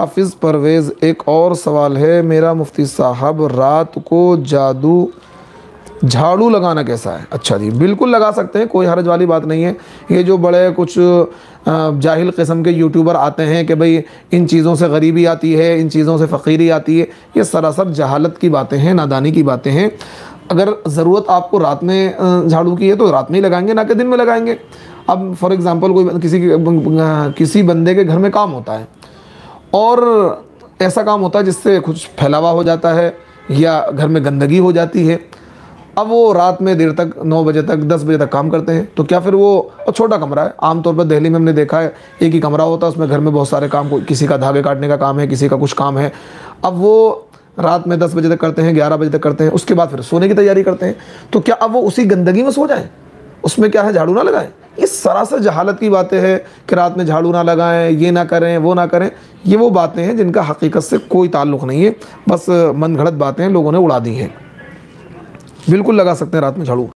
हाफिज़ परवेज़, एक और सवाल है, मेरा मुफ्ती साहब, रात को जादू, झाड़ू लगाना कैसा है? अच्छा जी, बिल्कुल लगा सकते हैं, कोई हरज वाली बात नहीं है। ये जो बड़े कुछ जाहिल किस्म के यूट्यूबर आते हैं कि भाई, इन चीज़ों से गरीबी आती है, इन चीज़ों से फ़कीरी आती है, ये सरासर जहालत की बातें हैं, नादानी की बातें हैं। अगर ज़रूरत आपको रात में झाड़ू की है तो रात में ही लगाएँगे, ना कि दिन में लगाएँगे। अब फॉर एग्ज़ाम्पल कोई किसी किसी बंदे के घर में काम होता है और ऐसा काम होता है जिससे कुछ फैलावा हो जाता है या घर में गंदगी हो जाती है। अब वो रात में देर तक, नौ बजे तक, दस बजे तक काम करते हैं तो क्या फिर वो, और छोटा कमरा है, आमतौर पर दिल्ली में हमने देखा है, एक ही कमरा होता है, उसमें घर में बहुत सारे काम, कोई- किसी का धागे काटने का काम है, किसी का कुछ काम है। अब वो रात में दस बजे तक करते हैं, ग्यारह बजे तक करते हैं, उसके बाद फिर सोने की तैयारी करते हैं तो क्या अब वो उसी गंदगी में सो जाए? उसमें क्या है, झाड़ू ना लगाएँ? ये सरासर जहालत की बातें हैं कि रात में झाड़ू ना लगाएँ, ये ना करें, वो ना करें। ये वो बातें हैं जिनका हकीकत से कोई ताल्लुक़ नहीं है। बस मन घड़त बातें लोगों ने उड़ा दी हैं। बिल्कुल लगा सकते हैं रात में झाड़ू।